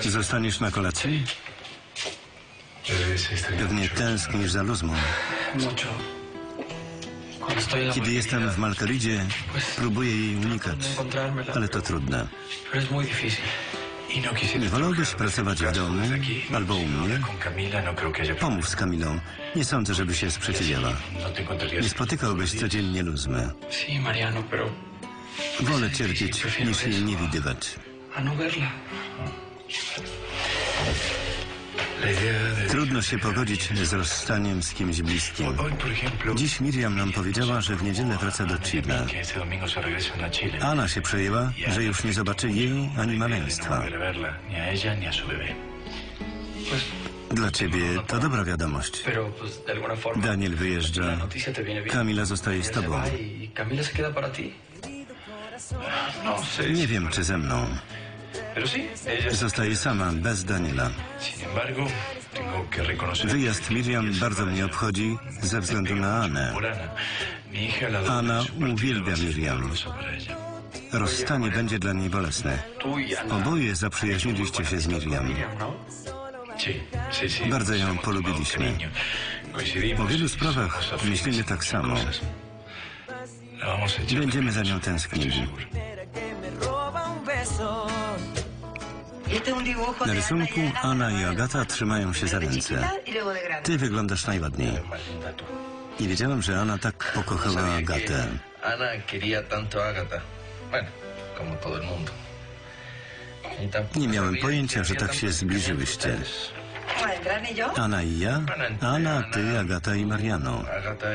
Zostaniesz na kolacji? Pewnie tęsknisz za Luzmą. Kiedy jestem w Malkalidzie, próbuję jej unikać, ale to trudne. difícil. Nie wolałbyś pracować w domu albo u mnie? no Pomów z Kamilą. Nie sądzę, żeby się sprzeciwiała. No Nie spotykałbyś codziennie pero Wolę cierpieć, niż jej nie widywać. A no verla. Trudno się pogodzić z rozstaniem z kimś bliskim. Dziś Miriam nam powiedziała, że w niedzielę wraca do Chile. Anna się przejęła, że już nie zobaczy jej ani maleństwa. Dla ciebie to dobra wiadomość. Daniel wyjeżdża. Kamila zostaje z tobą. Nie wiem, czy ze mną. Zostaje sama, bez Daniela. Wyjazd Miriam bardzo mnie obchodzi ze względu na Anę. Ana uwielbia Miriam. Rozstanie będzie dla niej bolesne. Y. Oboje zaprzyjaźniliście się z Miriam. Miriam, ¿no? Bardzo ją polubiliśmy. Po wielu sprawach myślimy tak samo. Będziemy za nią tęsknili. Na rysunku Anna i Agata trzymają się za ręce. Ty wyglądasz najładniej. Nie wiedziałem, że Anna tak pokochała Agatę. Quería tanto a Agatha. Bueno, como todo el mundo. Nie miałem pojęcia, że tak się zbliżyłyście. Anna i ja, Anna, ty, Agata i Mariano. Agata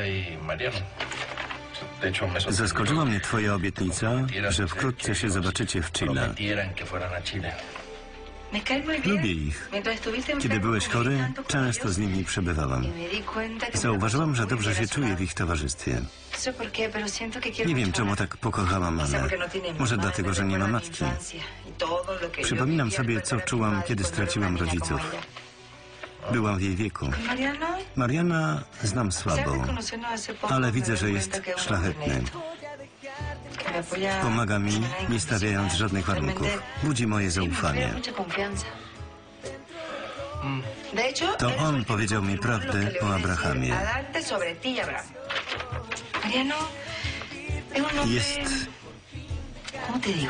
Zaskoczyła mnie twoja obietnica, że wkrótce się zobaczycie w Chile. Lubię ich. Kiedy byłeś chory, często z nimi przebywałam. Zauważyłam, że dobrze się czuję w ich towarzystwie. Nie wiem, czemu tak pokochałam Anę. Może dlatego, że nie ma matki. Przypominam sobie, co czułam, kiedy straciłam rodziców. Byłam w jej wieku. Mariana znam słabo, ale widzę, że jest szlachetny. Pomaga mi, nie stawiając żadnych warunków. Budzi moje zaufanie. To on powiedział mi prawdę o Abrahamie. Jest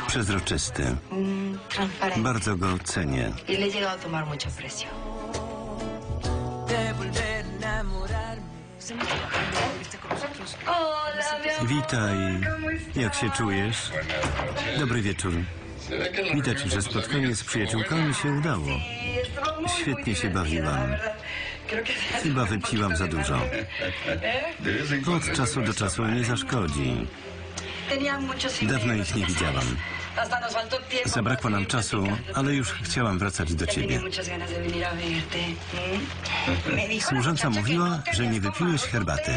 przezroczysty. Bardzo go cenię. Y le Witaj. Jak się czujesz? Dobry wieczór. Widać, że spotkanie z przyjaciółkami się udało. Świetnie się bawiłam. Chyba wypiłam za dużo. Od czasu do czasu nie zaszkodzi. Dawno ich nie widziałam. Zabrakło nam czasu, ale już chciałam wracać do ciebie. Służąca mówiła, że nie wypiłeś herbaty.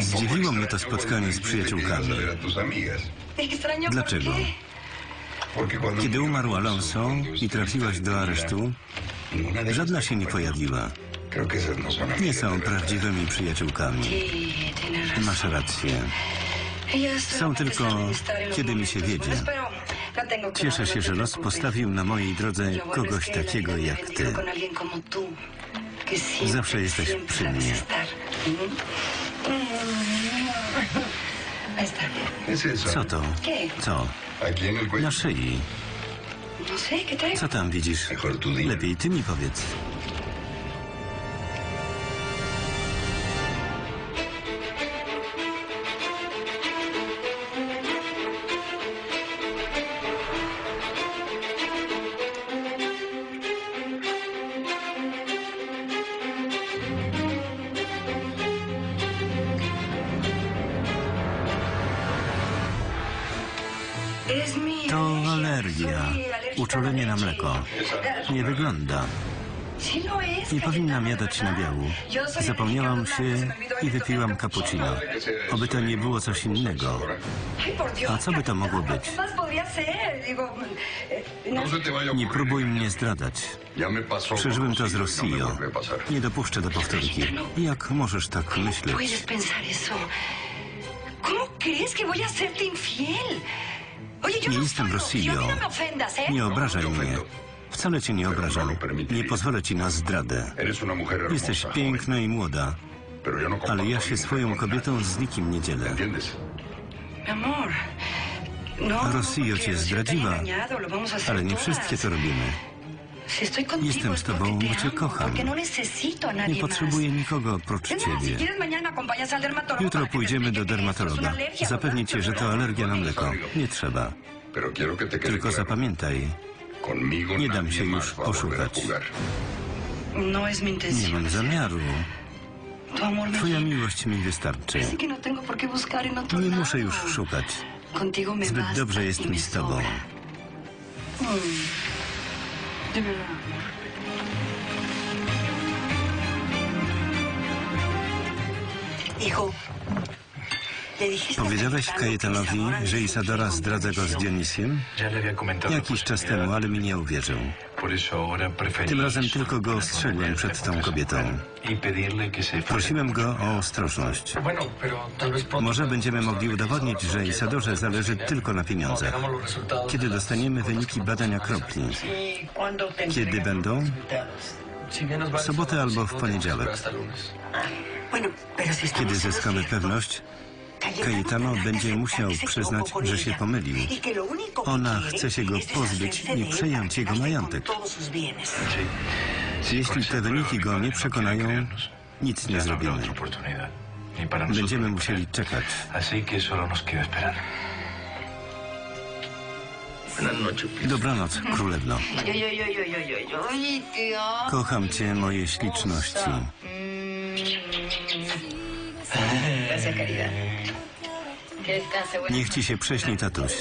Zdziwiło mnie to spotkanie z przyjaciółkami. Dlaczego? Kiedy umarł Alonso i trafiłaś do aresztu, żadna się nie pojawiła. Nie są prawdziwymi przyjaciółkami. Masz rację. Są tylko, kiedy mi się wiedzie. Cieszę się, że los postawił na mojej drodze kogoś takiego jak ty. Zawsze jesteś przy mnie. Ahí está. Co to? Co? Na szyi. No sé, ¿qué traigo? Co tam widzisz? Lepiej ty mi powiedz. To alergia. Uczulenie na mleko. Nie wygląda. Nie powinnam jadać nabiału. Zapomniałam się i wypiłam cappuccino. Oby to nie było coś innego. A co by to mogło być? Nie próbuj mnie zdradzać. Przeżyłem to z Rossio. Nie dopuszczę do powtórki. Jak możesz tak myśleć? ¿Cómo crees que voy a serte infiel? Nie no jestem mí no ¿eh? Nie obrażaj No mnie. Wcale cię nie obrażam. Nie pozwolę ci na zdradę. Jesteś piękna i młoda, ale ja się swoją kobietą z nikim nie dzielę. Porque cię zdradziła, ale nie wszystkie to robimy. Jestem es z tobą, bo cię kocham. no Nie potrzebuję nikogo oprócz ciebie. Jutro pójdziemy do dermatologa. Zapewnię cię, że to alergia na mleko. Nie trzeba. Tylko zapamiętaj, Nie dam się już jugar. No nie mam zamiaru. Twoja miłość mi wystarczy. No Nie muszę już szukać. Zbyt dobrze y jest mi z tobą. Powiedziałeś Kajetanowi, że Isadora zdradza go z? Dionisiem? Jakiś czas temu, ale mi nie uwierzył. Tym razem tylko go ostrzegłem przed tą kobietą. Prosiłem go o ostrożność. Może będziemy mogli udowodnić, że Isadorze zależy tylko na pieniądzach. Kiedy dostaniemy wyniki badania kropli? ¿Y cuándo te Kiedy będą? W sobotę albo w poniedziałek. Kiedy zyskamy pewność, Cayetano będzie musiał przyznać, że się pomylił. Ona chce się go pozbyć i przejąć jego majątek. Jeśli te wyniki go nie przekonają, nic nie zrobimy. Będziemy musieli czekać. Dobranoc, królewno. Kocham cię, moje śliczności. Gracias, bueno. Niech ci się prześni, tatuś.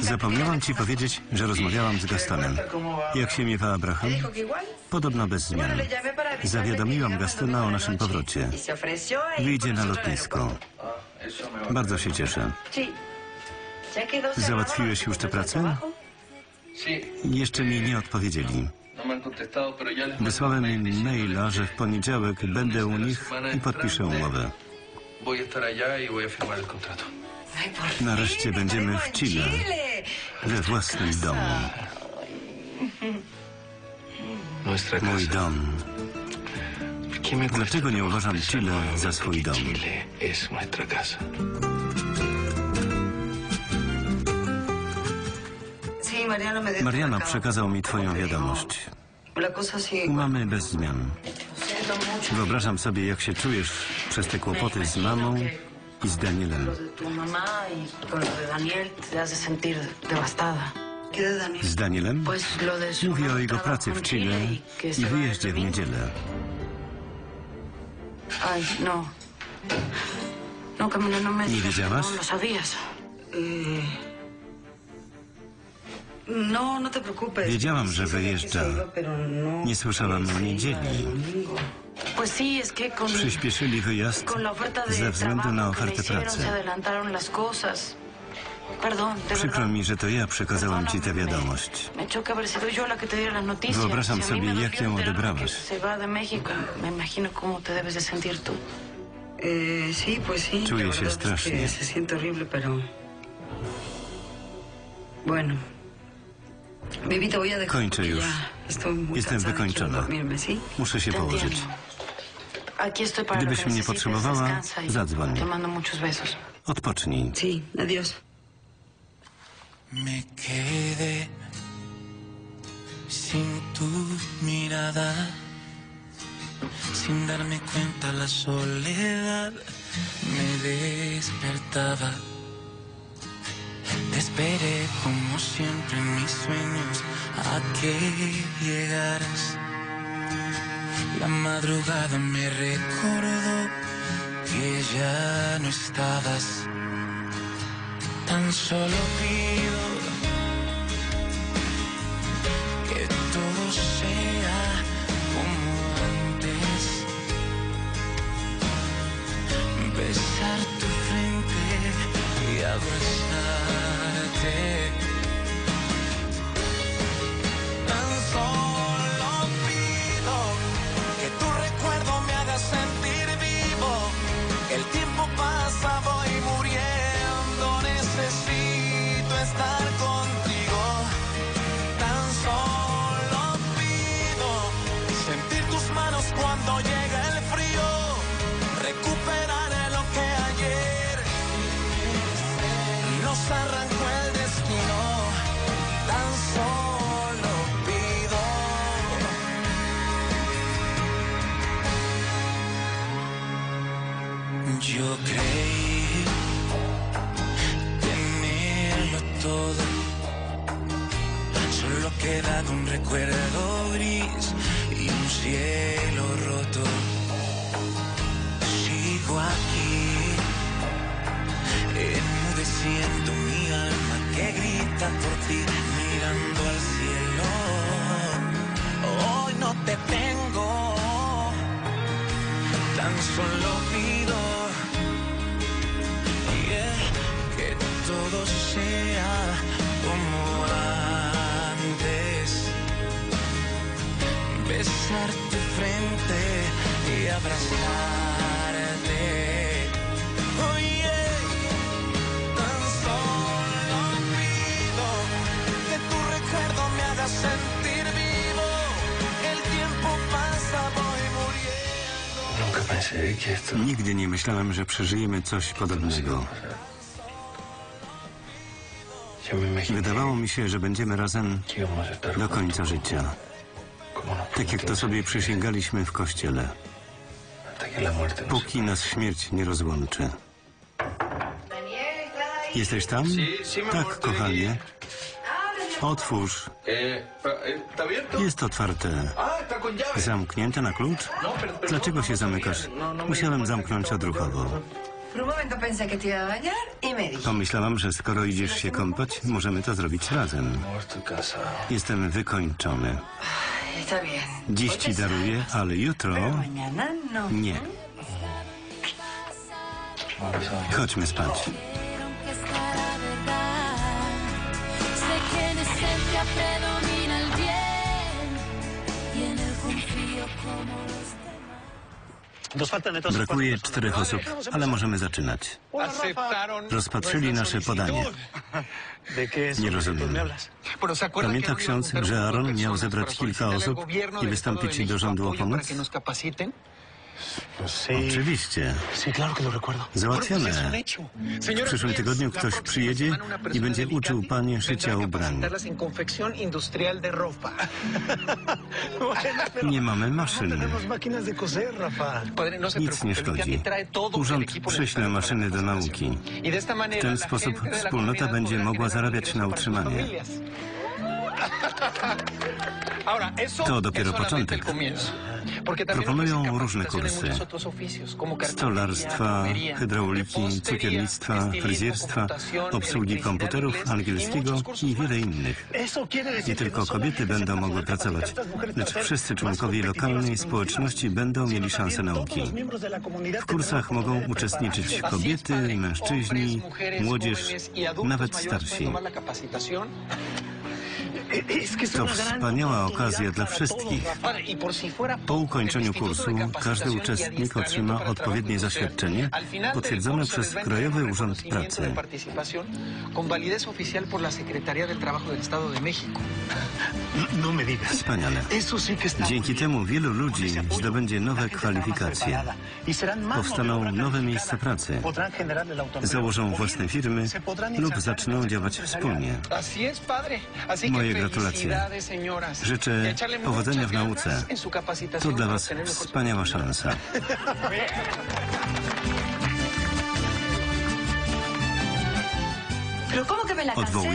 Zapomniałam ci powiedzieć, że rozmawiałam z Gastonem. Jak się miewa Abraham? Podobno bez zmian. Zawiadomiłam Gastona o naszym powrocie. Y Wyjdzie na lotnisko. va. Bardzo się cieszę. Załatwiłeś już tę pracę? Jeszcze mi nie odpowiedzieli. Wysłałem im maila, że w poniedziałek będę u nich i podpiszę umowę. Nareszcie będziemy w Chile. We własnym domu. Mój dom. ¿Por qué me cuesta Dlaczego nie uważam Chile za swój dom? Mariano przekazał mi twoją wiadomość. Sigue. Mamy bez zmian. Wyobrażam sobie, jak się czujesz przez te kłopoty z mamą i z Danielem. Y. Z Danielem? Mówię o jego pracy w Chile y i wyjeździe w niedzielę. Ay, no. Wiedziałam, Sí że sabía que wyjeżdża. no Nie słyszałam o niedzieli. Przyspieszyli wyjazd ze względu na ofertę pracy. Przykro mi, że to ja przekazałam ci tę wiadomość. Wyobrażam sobie, jak ją odebrałaś. Eh. Czuję się strasznie. Bueno. Kończę już. ya estoy muy Jestem wykończona. Muszę się Te położyć. Gdybyś mnie potrzebowała, y zadzwoń. Odpocznij. Sí, adiós. Me quedé sin tu mirada, sin darme cuenta la soledad me despertaba. Te esperé como siempre en mis sueños a que llegaras. La madrugada me recordó que ya no estabas. Tan solo pido que todo sea como antes. Besar tu frente y abrazarte. Tan solo pido que tu recuerdo me haga sentir vivo. El tiempo pasa, voy muriendo. Necesito estar contigo. Tan solo pido sentir tus manos cuando llega el frío. Recuperaré lo que ayer nos arrancó. Te tengo, tan solo pido yeah, que todo sea como antes. Besar tu frente y abrazarte. Nigdy nie myślałem, że przeżyjemy coś podobnego. Wydawało mi się, że będziemy razem do końca życia. Tak jak to sobie przysięgaliśmy w kościele. nos Póki nas śmierć nie rozłączy. Jesteś tam? Tak, kochanie. Otwórz. ¿Está abierto? Jest otwarte. Zamknięte na klucz? Dlaczego się zamykasz? Musiałem zamknąć odruchowo. Y. Pomyślałam, że skoro idziesz się kąpać, możemy to zrobić razem. Jestem wykończony. Dziś ci daruję, ale jutro no. nie. Chodźmy spać. Brakuje czterech osób, ale możemy zaczynać. Rozpatrzyli nasze podanie. Nie rozumiem. Pamięta ksiądz, że Aaron miał zebrać kilka osób i wystąpić do rządu o pomoc? Oczywiście. Załatwione. W przyszłym tygodniu ktoś przyjedzie i będzie uczył panie szycia ubrań. Nie mamy maszyn. Nic nie szkodzi. Urząd prześle maszyny do nauki. W ten sposób wspólnota będzie mogła zarabiać na utrzymanie. To dopiero początek. Proponują różne kursy. Stolarstwa, hydrauliki, cukiernictwa, fryzjerstwa, obsługi komputerów, angielskiego i wiele innych. Nie tylko kobiety będą mogły pracować, lecz wszyscy członkowie lokalnej społeczności będą mieli szansę nauki. W kursach mogą uczestniczyć kobiety, mężczyźni, młodzież, nawet starsi. To wspaniała okazja dla wszystkich. Po ukończeniu kursu każdy uczestnik otrzyma odpowiednie zaświadczenie potwierdzone przez Krajowy Urząd Pracy. Wspaniale. Dzięki temu wielu ludzi zdobędzie nowe kwalifikacje. Powstaną nowe miejsca pracy. Założą własne firmy lub zaczną działać wspólnie. Moje gratulacje. Życzę powodzenia w nauce. To dla Was wspaniała szansa. Odwołuję